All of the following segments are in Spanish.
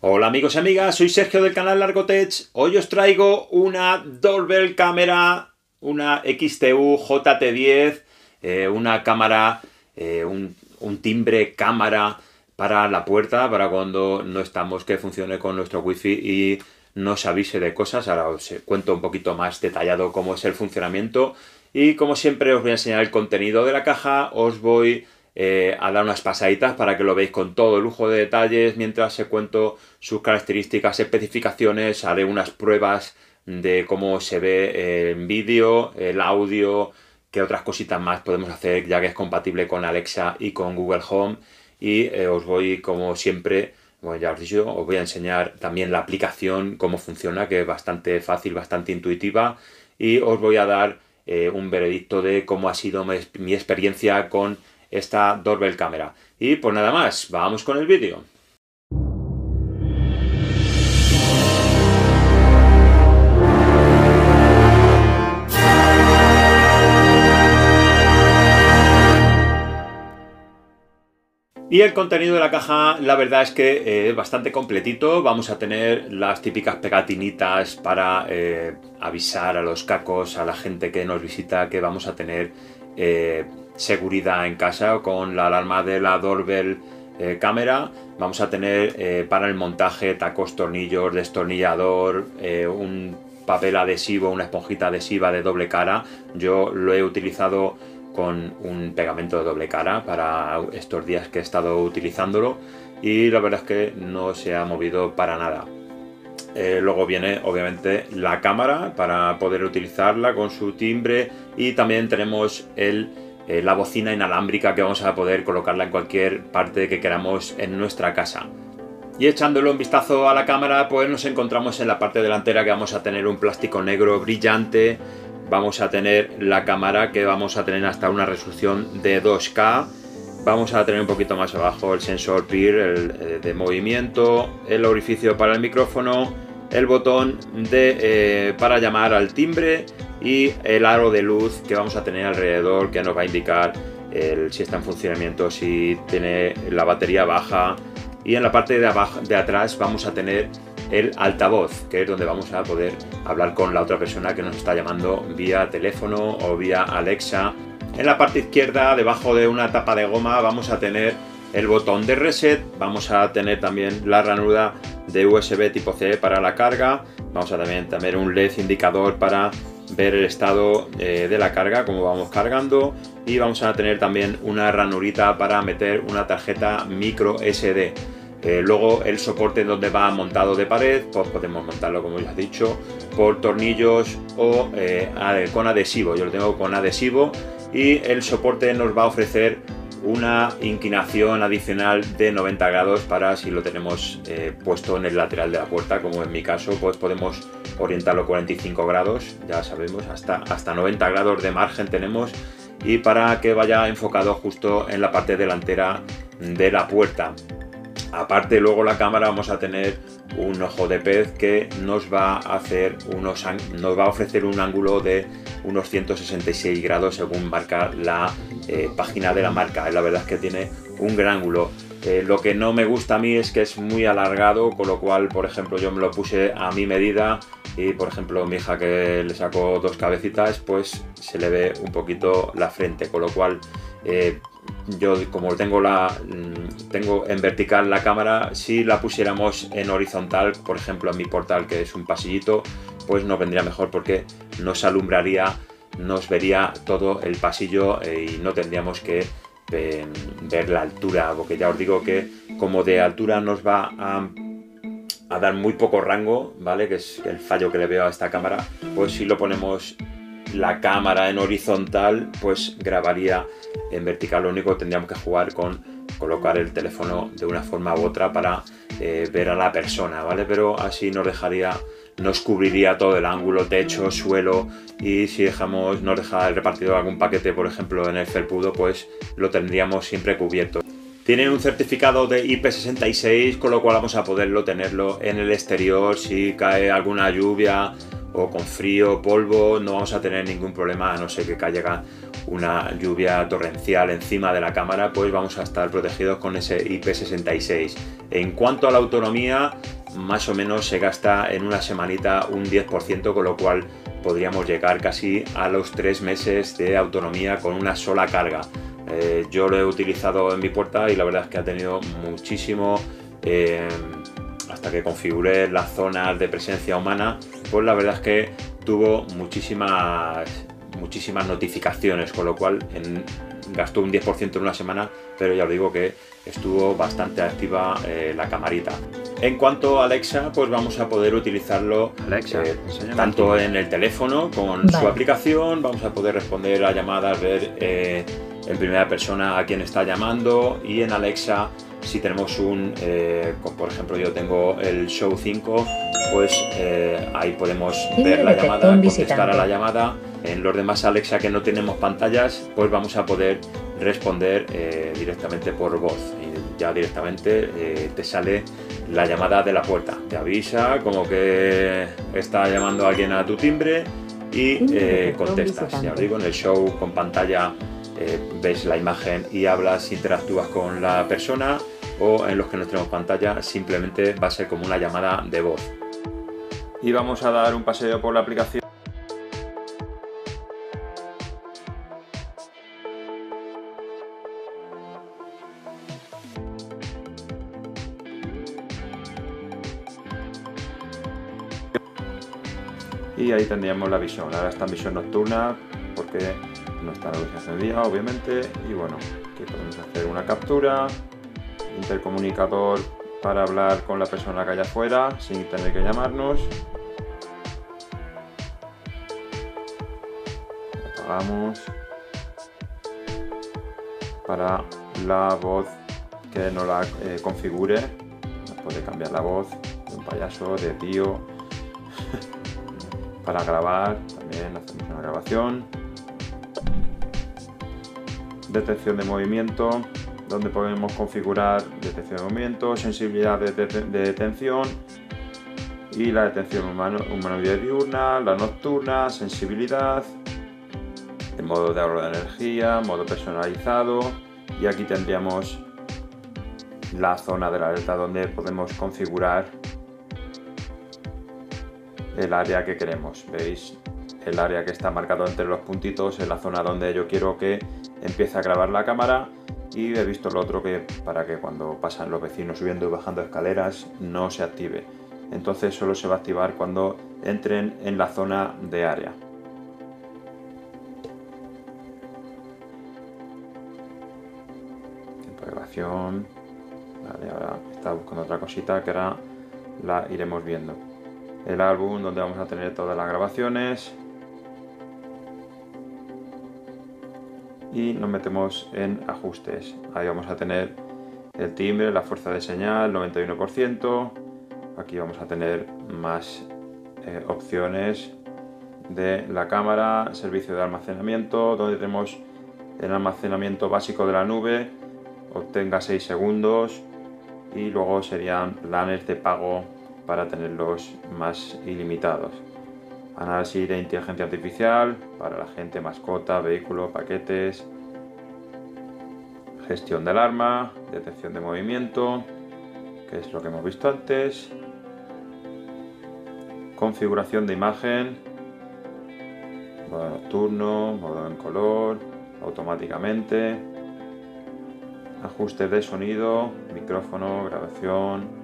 Hola amigos y amigas, soy Sergio del canal Largotech. Hoy os traigo una doorbell cámara, una XTU JT10, eh, una cámara, eh, un, timbre cámara para la puerta, para cuando no estamos, que funcione con nuestro wifi y nos avise de cosas. Ahora os cuento un poquito más detallado cómo es el funcionamiento. Y como siempre os voy a enseñar el contenido de la caja, os voy eh, a dar unas pasaditas para que lo veáis con todo lujo de detalles mientras se cuento sus características, especificaciones, haré unas pruebas de cómo se ve en vídeo, el audio, qué otras cositas más podemos hacer ya que es compatible con Alexa y con Google Home. Y eh, os voy como siempre bueno, ya os he dicho, os voy a enseñar también la aplicación, cómo funciona, que es bastante fácil, bastante intuitiva, y os voy a dar eh, un veredicto de cómo ha sido mi experiencia con esta doorbell cámara. Y pues nada más, vamos con el vídeo. Y el contenido de la caja, la verdad es que eh, es bastante completito. Vamos a tener las típicas pegatinitas para eh, avisar a los cacos, a la gente que nos visita, que vamos a tener eh, seguridad en casa con la alarma de la doorbell eh, cámara. Vamos a tener eh, para el montaje tacos, tornillos, destornillador, eh, un papel adhesivo, una esponjita adhesiva de doble cara. Yo lo he utilizado con un pegamento de doble cara para estos días que he estado utilizándolo y la verdad es que no se ha movido para nada. luego viene obviamente la cámara para poder utilizarla con su timbre y también tenemos el eh, la bocina inalámbrica que vamos a poder colocarla en cualquier parte que queramos en nuestra casa. Y echándole un vistazo a la cámara, pues nos encontramos en la parte delantera que vamos a tener un plástico negro brillante, vamos a tener la cámara que vamos a tener hasta una resolución de 2K, vamos a tener un poquito más abajo el sensor PIR eh, de movimiento, el orificio para el micrófono, el botón de, eh, para llamar al timbre y el aro de luz que vamos a tener alrededor que nos va a indicar el, si está en funcionamiento, si tiene la batería baja. Y en la parte de, abajo, de atrás vamos a tener el altavoz, que es donde vamos a poder hablar con la otra persona que nos está llamando vía teléfono o vía Alexa. En la parte izquierda, debajo de una tapa de goma, vamos a tener el botón de reset, vamos a tener también la ranura de USB tipo C para la carga, vamos a también tener un LED indicador para ver el estado eh, de la carga, como vamos cargando y vamos a tener también una ranurita para meter una tarjeta micro SD. Eh, luego el soporte donde va montado de pared, pues podemos montarlo como ya he dicho, por tornillos o eh, con adhesivo. Yo lo tengo con adhesivo y el soporte nos va a ofrecer una inclinación adicional de 90 grados para si lo tenemos eh, puesto en el lateral de la puerta, como en mi caso, pues podemos orientarlo 45 grados, ya sabemos, hasta, hasta 90 grados de margen tenemos y para que vaya enfocado justo en la parte delantera de la puerta. Aparte luego la cámara vamos a tener un ojo de pez que nos va a hacer unos nos va a ofrecer un ángulo de unos 166 grados según marca la eh, página de la marca. La verdad es que tiene un gran ángulo. Eh, lo que no me gusta a mí es que es muy alargado, con lo cual, por ejemplo, yo me lo puse a mi medida y, por ejemplo, mi hija que le sacó dos cabecitas, pues se le ve un poquito la frente, con lo cual eh, yo como tengo la mm, tengo en vertical la cámara si la pusiéramos en horizontal por ejemplo en mi portal que es un pasillito pues nos vendría mejor porque nos alumbraría nos vería todo el pasillo eh, y no tendríamos que eh, ver la altura porque ya os digo que como de altura nos va a, dar muy poco rango vale que es el fallo que le veo a esta cámara pues si lo ponemos la cámara en horizontal pues grabaría en vertical. Lo único que tendríamos que jugar con colocar el teléfono de una forma u otra para eh, ver a la persona, ¿vale? Pero así nos dejaría, nos cubriría todo el ángulo, techo, suelo y si dejamos, nos deja el repartidor algún paquete, por ejemplo, en el felpudo, pues lo tendríamos siempre cubierto. Tiene un certificado de IP66, con lo cual vamos a poderlo tenerlo en el exterior si cae alguna lluvia o con frío, polvo, no vamos a tener ningún problema a no ser que caiga una lluvia torrencial encima de la cámara, pues vamos a estar protegidos con ese IP66. En cuanto a la autonomía, más o menos se gasta en una semanita un 10%, con lo cual podríamos llegar casi a los 3 meses de autonomía con una sola carga. Eh, yo lo he utilizado en mi puerta y la verdad es que ha tenido muchísimo... Eh, hasta que configuré las zonas de presencia humana, pues la verdad es que tuvo muchísimas, muchísimas notificaciones, con lo cual gastó un 10% en una semana, pero ya os digo que estuvo bastante activa eh, la camarita. En cuanto a Alexa, pues vamos a poder utilizarlo eh, tanto en el teléfono con su aplicación, vamos a poder responder a llamadas, ver eh, en primera persona a quién está llamando y en Alexa si tenemos un, eh, por ejemplo yo tengo el Show 5, pues eh, ahí podemos ver la llamada, contestar a la llamada. En los demás Alexa que no tenemos pantallas, pues vamos a poder responder eh, directamente por voz. Y ya directamente te sale la llamada de la puerta. Te avisa como que está llamando a alguien a tu timbre y contestas. Ya os digo, en el show con pantalla ves la imagen y hablas, interactúas con la persona o en los que no tenemos pantalla simplemente va a ser como una llamada de voz. Y vamos a dar un paseo por la aplicación. Y ahí tendríamos la visión. Ahora está en visión nocturna porque no está la luz día obviamente. Y bueno, aquí podemos hacer una captura intercomunicador para hablar con la persona que haya afuera sin tener que llamarnos. Apagamos para la voz que no la eh, configure. Nos puede cambiar la voz de un payaso, de tío. Para grabar, también hacemos una grabación. Detección de movimiento donde podemos configurar detección de movimiento, sensibilidad de, detención y la detención humano, humanoide diurna, la nocturna, sensibilidad, el modo de ahorro de energía, modo personalizado y aquí tendríamos la zona de la alerta donde podemos configurar el área que queremos. ¿Veis? El área que está marcado entre los puntitos es la zona donde yo quiero que empiece a grabar la cámara y he visto lo otro que para que cuando pasan los vecinos subiendo y bajando escaleras no se active. Entonces solo se va a activar cuando entren en la zona de área. Tiempo de grabación. Vale, ahora está buscando otra cosita que ahora la iremos viendo. El álbum donde vamos a tener todas las grabaciones. y nos metemos en ajustes. Ahí vamos a tener el timbre, la fuerza de señal, 91%. Aquí vamos a tener más eh, opciones de la cámara, servicio de almacenamiento, donde tenemos el almacenamiento básico de la nube, obtenga 6 segundos y luego serían planes de pago para tenerlos más ilimitados. Análisis de inteligencia artificial para la gente, mascota, vehículo, paquetes, gestión del arma, detección de movimiento, que es lo que hemos visto antes, configuración de imagen, modo nocturno, modo en color, automáticamente, ajustes de sonido, micrófono, grabación,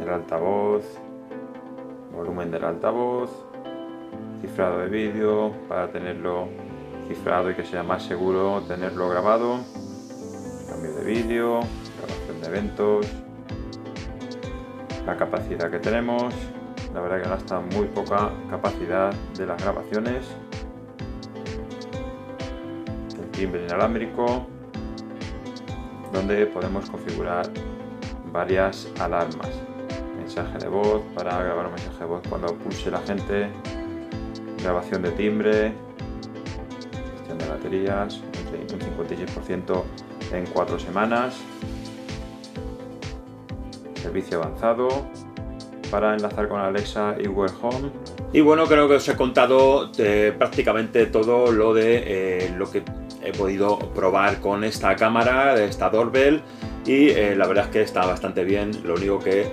el altavoz, volumen del altavoz, cifrado de vídeo para tenerlo cifrado y que sea más seguro tenerlo grabado, cambio de vídeo, grabación de eventos, la capacidad que tenemos, la verdad que gasta muy poca capacidad de las grabaciones, el timbre inalámbrico, donde podemos configurar varias alarmas mensaje de voz para grabar un mensaje de voz cuando pulse la gente, grabación de timbre, gestión de baterías, un 56% en cuatro semanas, servicio avanzado, para enlazar con Alexa y Google Home. Y bueno, creo que os he contado eh, prácticamente todo lo de eh, lo que he podido probar con esta cámara, esta doorbell, y eh, la verdad es que está bastante bien. Lo único que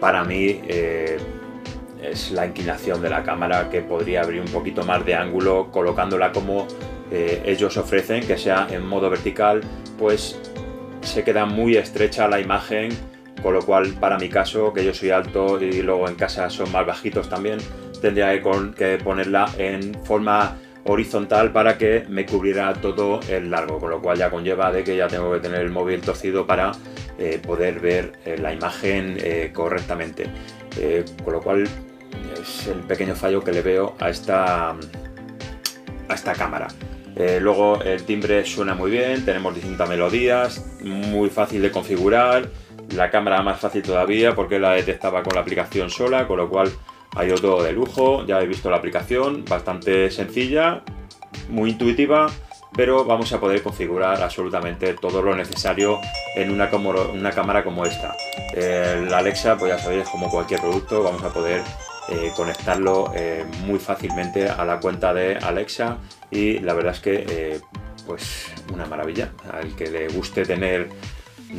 para mí es la inclinación de la cámara que podría abrir un poquito más de ángulo colocándola como ellos ofrecen, que sea en modo vertical, pues se queda muy estrecha la imagen con lo cual para mi caso, que yo soy alto y luego en casa son más bajitos también, tendría que ponerla en forma horizontal para que me cubriera todo el largo, con lo cual ya conlleva de que ya tengo que tener el móvil torcido para eh, poder ver eh, la imagen eh, correctamente. con lo cual es el pequeño fallo que le veo a esta, a esta cámara. luego el timbre suena muy bien, tenemos distintas melodías, muy fácil de configurar, la cámara más fácil todavía porque la detectaba con la aplicación sola, con lo cual ha ido todo de lujo. Ya he visto la aplicación, bastante sencilla, muy intuitiva, pero vamos a poder configurar absolutamente todo lo necesario en una, cámara como esta. la Alexa, pues ya sabéis, como cualquier producto, vamos a poder eh, conectarlo eh, muy fácilmente a la cuenta de Alexa y la verdad es que eh, pues una maravilla. Al que le guste tener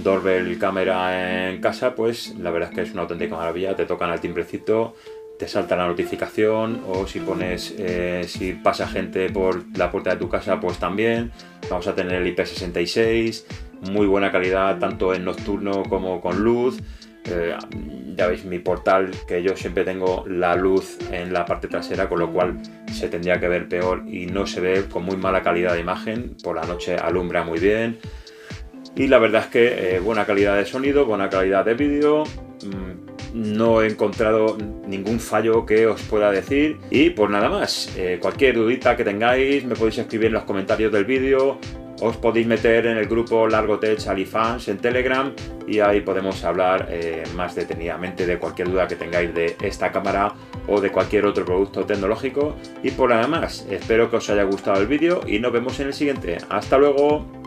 doorbell cámara en casa, pues la verdad es que es una auténtica maravilla. Te tocan al timbrecito, te salta la notificación o si pones, eh, si pasa gente por la puerta de tu casa, pues también. Vamos a tener el IP66, muy buena calidad tanto en nocturno como con luz. Eh, ya veis mi portal que yo siempre tengo la luz en la parte trasera con lo cual se tendría que ver peor y no se ve con muy mala calidad de imagen por la noche alumbra muy bien y la verdad es que eh, buena calidad de sonido, buena calidad de vídeo. No he encontrado ningún fallo que os pueda decir. Y pues nada más, eh, cualquier dudita que tengáis me podéis escribir en los comentarios del vídeo. Os podéis meter en el grupo Largotech Alifans en Telegram y ahí podemos hablar eh, más detenidamente de cualquier duda que tengáis de esta cámara o de cualquier otro producto tecnológico. Y por nada más, espero que os haya gustado el vídeo y nos vemos en el siguiente. ¡Hasta luego!